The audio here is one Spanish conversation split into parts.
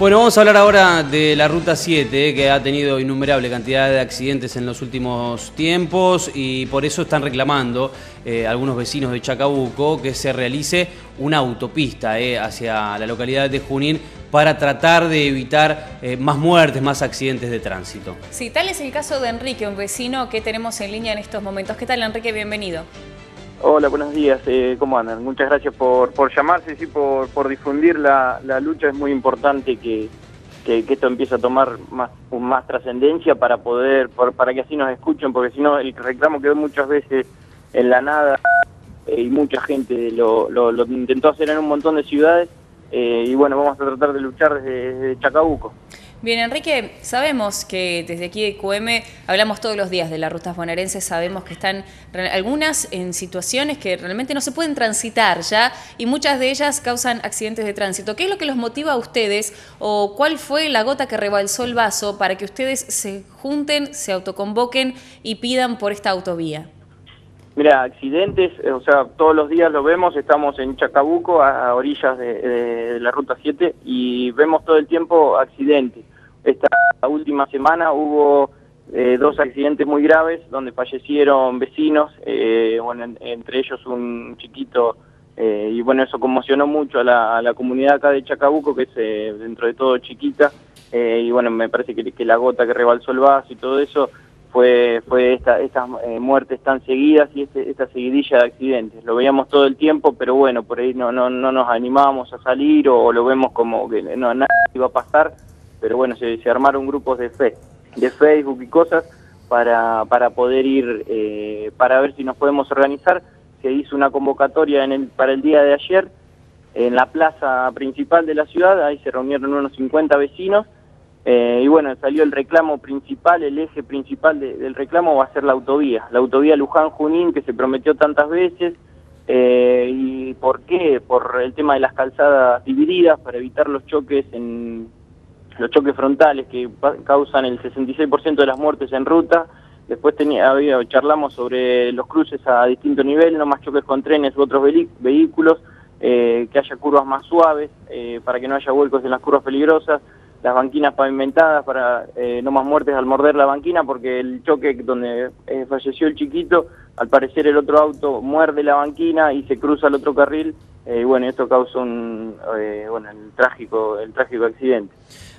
Bueno, vamos a hablar ahora de la Ruta 7, que ha tenido innumerable cantidad de accidentes en los últimos tiempos y por eso están reclamando eh, algunos vecinos de Chacabuco que se realice una autopista eh, hacia la localidad de Junín para tratar de evitar eh, más muertes, más accidentes de tránsito. Sí, tal es el caso de Enrique, un vecino que tenemos en línea en estos momentos. ¿Qué tal, Enrique? Bienvenido. Hola, buenos días. Eh, ¿Cómo andan? Muchas gracias por, por llamarse y por, por difundir la, lucha. Es muy importante que, que, esto empiece a tomar más, más trascendencia para poder, para que así nos escuchen, porque si no el reclamo quedó muchas veces en la nada eh, y mucha gente lo, lo, lo, intentó hacer en un montón de ciudades eh, y bueno, vamos a tratar de luchar desde Chacabuco. Bien, Enrique, sabemos que desde aquí de QM hablamos todos los días de las rutas bonaerenses, sabemos que están algunas en situaciones que realmente no se pueden transitar ya y muchas de ellas causan accidentes de tránsito. ¿Qué es lo que los motiva a ustedes o cuál fue la gota que rebalsó el vaso para que ustedes se junten, se autoconvoquen y pidan por esta autovía? Mira, accidentes, eh, o sea, todos los días lo vemos, estamos en Chacabuco, a, orillas de, la Ruta 7, y vemos todo el tiempo accidentes. Esta última semana hubo eh, dos accidentes muy graves donde fallecieron vecinos, eh, bueno, entre ellos un chiquito, y bueno, eso conmocionó mucho a la, comunidad acá de Chacabuco, que es dentro de todo chiquita, y bueno, me parece que, que la gota que rebalsó el vaso y todo eso fue fue esta, estas eh, muertes tan seguidas y este, esta seguidilla de accidentes. Lo veíamos todo el tiempo, pero bueno, por ahí no, no, no nos animábamos a salir o, lo vemos como que no nada iba a pasar, pero bueno, se, se armaron grupos de fe, de Facebook y cosas para, para poder ir, eh, para ver si nos podemos organizar. Se hizo una convocatoria en el, para el día de ayer en la plaza principal de la ciudad, ahí se reunieron unos 50 vecinos eh, y bueno, salió el reclamo principal, el eje principal del reclamo va a ser la autovía, la autovía Luján-Junín que se prometió tantas veces. Eh, ¿Y por qué? Por el tema de las calzadas divididas, para evitar los choques en los choques frontales que causan el 66% de las muertes en ruta. Después tenía, había, charlamos sobre los cruces a distinto nivel, no más choques con trenes u otros vehículos, eh, que haya curvas más suaves, para que no haya vuelcos en las curvas peligrosas las banquinas pavimentadas para eh, no más muertes al morder la banquina porque el choque donde eh, falleció el chiquito, al parecer el otro auto muerde la banquina y se cruza al otro carril eh, y bueno, esto causa un bueno, el trágico el trágico accidente.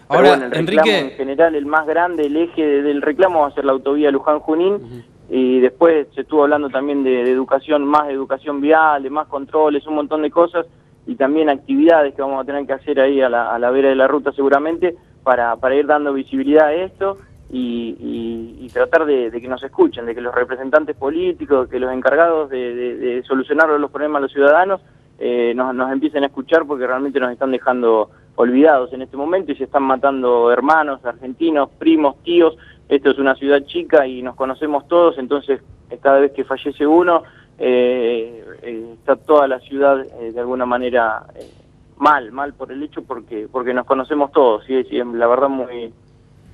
Ahora, bueno, el Enrique... en general el más grande, el eje del reclamo va a ser la autovía Luján-Junín y después se estuvo hablando también de, de educación, más educación vial, de más controles, un montón de cosas y también actividades que vamos a tener que hacer ahí a la, a la vera de la ruta seguramente para, para ir dando visibilidad a esto y, y, tratar de, que nos escuchen, de que los representantes políticos, que los encargados de, de, solucionar los problemas a los ciudadanos eh, nos, nos empiecen a escuchar porque realmente nos están dejando olvidados en este momento y se están matando hermanos, argentinos, primos, tíos. Esto es una ciudad chica y nos conocemos todos, entonces cada vez que fallece uno está toda la ciudad eh, de alguna manera eh, mal, mal por el hecho porque porque nos conocemos todos, y la verdad muy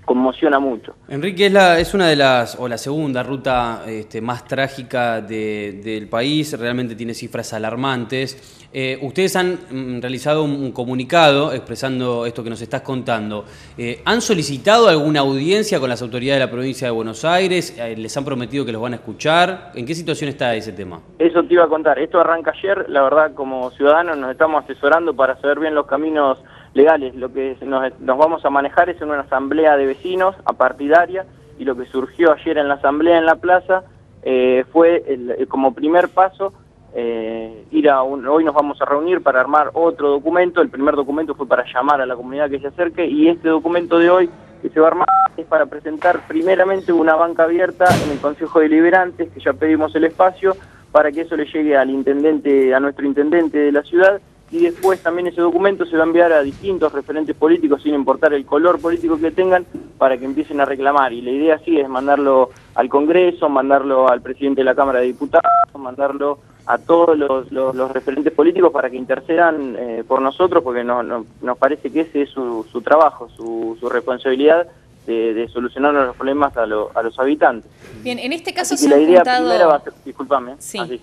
conmociona mucho. Enrique, es, la, es una de las, o la segunda ruta este, más trágica del país, realmente tiene cifras alarmantes. Eh, ustedes han mm, realizado un, comunicado expresando esto que nos estás contando. Eh, ¿Han solicitado alguna audiencia con las autoridades de la provincia de Buenos Aires? Eh, ¿Les han prometido que los van a escuchar? ¿En qué situación está ese tema? Eso te iba a contar. Esto arranca ayer, la verdad como ciudadanos nos estamos asesorando para saber bien los caminos legales. Lo que nos, vamos a manejar es en una asamblea de vecinos apartidaria y lo que surgió ayer en la asamblea en la plaza eh, fue el, como primer paso eh, ir a hoy nos vamos a reunir para armar otro documento. El primer documento fue para llamar a la comunidad que se acerque y este documento de hoy que se va a armar es para presentar primeramente una banca abierta en el Consejo Deliberantes, que ya pedimos el espacio, para que eso le llegue al intendente, a nuestro intendente de la ciudad y después también ese documento se va a enviar a distintos referentes políticos sin importar el color político que tengan para que empiecen a reclamar y la idea sí es mandarlo al Congreso, mandarlo al presidente de la Cámara de Diputados, mandarlo a todos los, referentes políticos para que intercedan eh, por nosotros porque no, nos parece que ese es su, su trabajo, su, su responsabilidad de, solucionar los problemas a, a, los habitantes. Bien, en este caso se la idea primera va a ser, discúlpame, sí.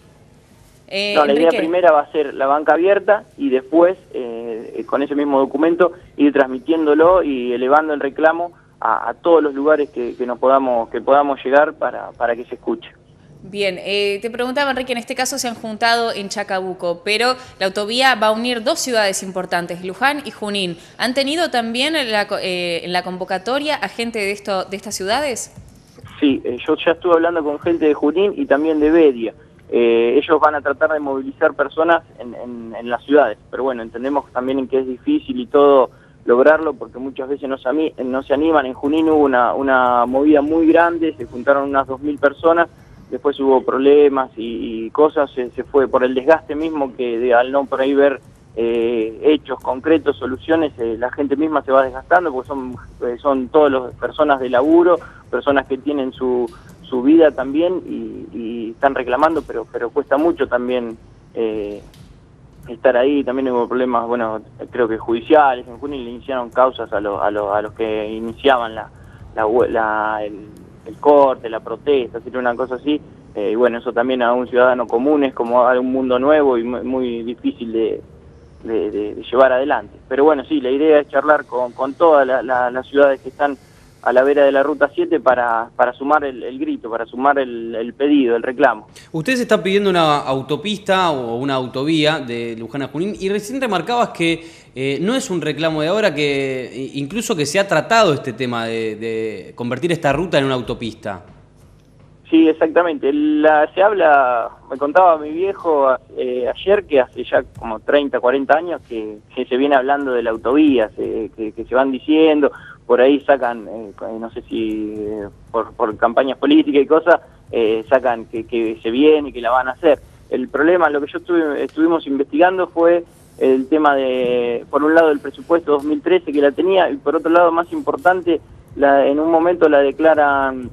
Eh, no, la idea primera va a ser la banca abierta y después, eh, con ese mismo documento, ir transmitiéndolo y elevando el reclamo a, todos los lugares que, nos podamos, que podamos llegar para, para que se escuche. Bien, eh, te preguntaba Enrique, en este caso se han juntado en Chacabuco, pero la autovía va a unir dos ciudades importantes, Luján y Junín. ¿Han tenido también en la, eh, la convocatoria a gente de, esto, de estas ciudades? Sí, eh, yo ya estuve hablando con gente de Junín y también de Bedia. Ellos van a tratar de movilizar personas en, en, las ciudades, pero bueno, entendemos también que es difícil y todo lograrlo porque muchas veces no se, no se animan. En Junín hubo una, una movida muy grande, se juntaron unas 2.000 personas después hubo problemas y, cosas, se, fue por el desgaste mismo que de, al no por ahí ver eh, hechos concretos, soluciones, eh, la gente misma se va desgastando porque son, eh, son todas las personas de laburo, personas que tienen su, su vida también y, están reclamando, pero, pero cuesta mucho también estar ahí, también hubo problemas, bueno, creo que judiciales, en junio le iniciaron causas a, a, a los que iniciaban la, la, la el corte, la protesta, sería una cosa así. Eh, y bueno, eso también a un ciudadano común es como a un mundo nuevo y muy, difícil de, llevar adelante. Pero bueno, sí, la idea es charlar con, con todas las ciudades que están a la vera de la Ruta 7 para, para sumar el, grito, para sumar el, pedido, el reclamo. Ustedes están pidiendo una autopista o una autovía de Luján a Junín y recién remarcabas que eh, no es un reclamo de ahora, que incluso que se ha tratado este tema de, convertir esta ruta en una autopista. Sí, exactamente. se habla, me contaba mi viejo eh, ayer que hace ya como 30, 40 años que, se viene hablando de la autovía, que, que se van diciendo, por ahí sacan, eh, no sé si eh, por, campañas políticas y cosas, eh, sacan que, se viene y que la van a hacer. El problema, lo que yo estuve, estuvimos investigando fue el tema de, por un lado, el presupuesto 2013 que la tenía y por otro lado, más importante, la, en un momento la declaran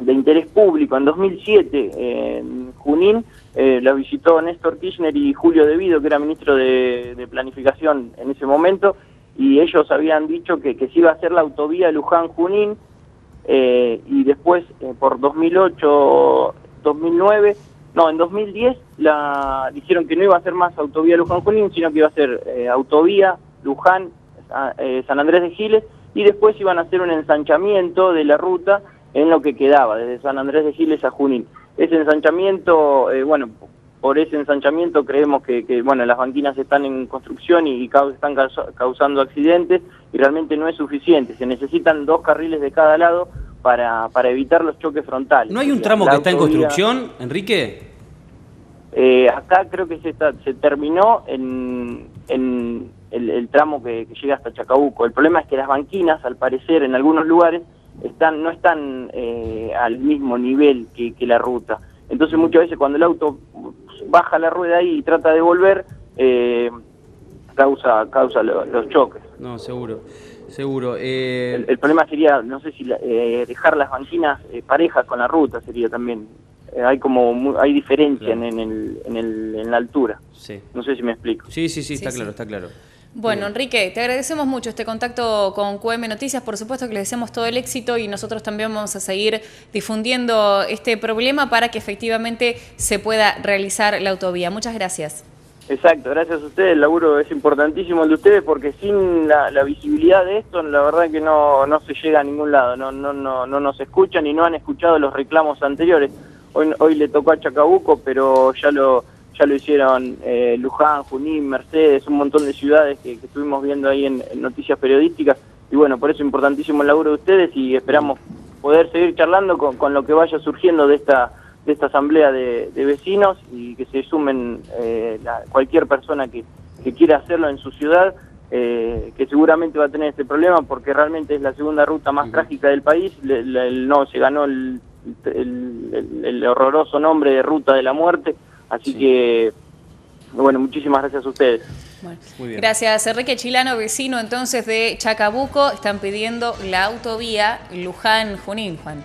de interés público. En 2007, en Junín, la visitó Néstor Kirchner y Julio Devido, que era ministro de Planificación en ese momento, y ellos habían dicho que, que se iba a hacer la autovía Luján-Junín eh, y después eh, por 2008, 2009, no, en 2010 la, dijeron que no iba a ser más autovía Luján-Junín, sino que iba a ser eh, autovía Luján, San Andrés de Giles y después iban a hacer un ensanchamiento de la ruta en lo que quedaba, desde San Andrés de Giles a Junín. Ese ensanchamiento, bueno, por ese ensanchamiento creemos que, bueno las banquinas están en construcción y, están causando accidentes y realmente no es suficiente. Se necesitan dos carriles de cada lado para, para evitar los choques frontales. ¿No hay un tramo que está en construcción, Enrique? Eh, acá creo que se, se terminó en, en el, tramo que, llega hasta Chacabuco. El problema es que las banquinas, al parecer, en algunos lugares, están no están eh, al mismo nivel que, que la ruta. Entonces muchas veces cuando el auto baja la rueda ahí y trata de volver, eh, causa, causa los choques. No, seguro. Seguro. Eh, el, problema sería, no sé si eh, dejar las banquinas parejas con la ruta sería también. hay como hay diferencia en, el, en, el, en la altura. Sí. No sé si me explico. Sí, sí, sí, está claro, está claro. Bueno, Enrique, te agradecemos mucho este contacto con QM Noticias. Por supuesto que les deseamos todo el éxito y nosotros también vamos a seguir difundiendo este problema para que efectivamente se pueda realizar la autovía. Muchas gracias. Exacto, gracias a ustedes. El laburo es importantísimo el de ustedes porque sin la, visibilidad de esto, la verdad que no, no se llega a ningún lado. No, no, no, no nos escuchan y no han escuchado los reclamos anteriores. Hoy, hoy le tocó a Chacabuco, pero ya lo ya lo hicieron eh, Luján, Junín, Mercedes, un montón de ciudades que, estuvimos viendo ahí en, noticias periodísticas. Y bueno, por eso es importantísimo el laburo de ustedes y esperamos poder seguir charlando con, lo que vaya surgiendo de esta de esta asamblea de, vecinos y que se sumen eh, cualquier persona que, quiera hacerlo en su ciudad, eh, que seguramente va a tener este problema porque realmente es la segunda ruta más trágica del país. el, no se ganó el, el horroroso nombre de ruta de la muerte Así que, bueno, muchísimas gracias a ustedes. Gracias, Enrique Chilano, vecino entonces de Chacabuco. Están pidiendo la autovía Luján-Junín, Juan.